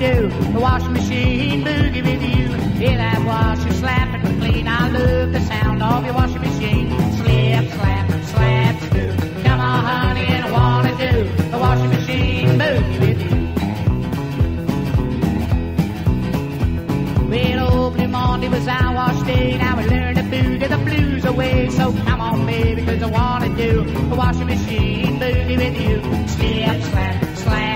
do. The washing machine boogie with you. Hear that washer slapping and clean. I love the sound of your washing machine. Slip, slap, slap, screw. Come on, honey, and I wanna do the washing machine boogie with you. Well, opening Monday was our wash day. Now we learn to boogie the blues away. So come on, baby, cause I wanna do the washing machine boogie with you. Slip, slap, slap,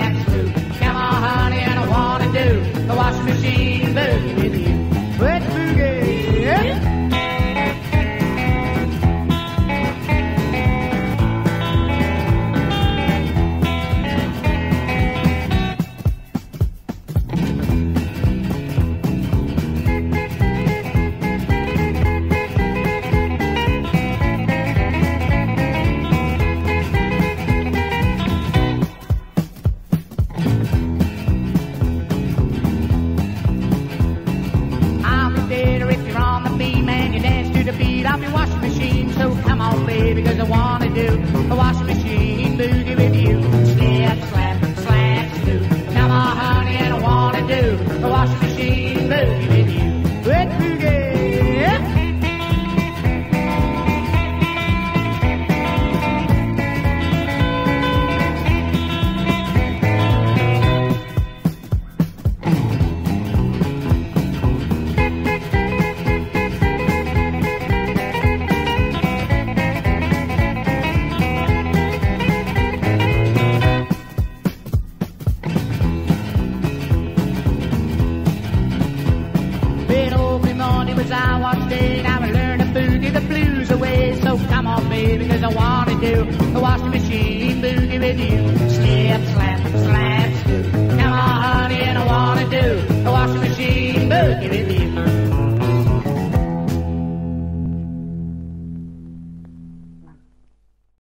do. Oh, A washing as I once did. I will learn to boogie the blues away. So come on, baby, cause I wanna do the washing machine boogie with you. Slip, slap, slap, slip. Come on, honey, and I wanna do the washing machine boogie with you.